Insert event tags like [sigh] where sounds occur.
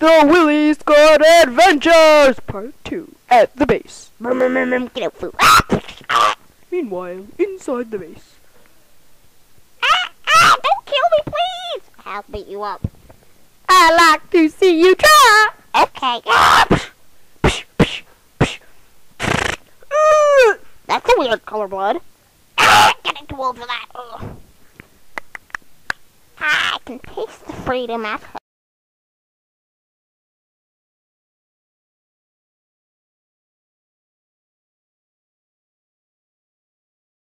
The Willie Scott Adventures Part 2 at the base. [laughs] Meanwhile, inside the base. Ah! Ah! Don't kill me, please! I'll beat you up. I like to see you try. Okay. [laughs] That's a weird color blood. [laughs] Getting too old for that. I can taste the freedom I've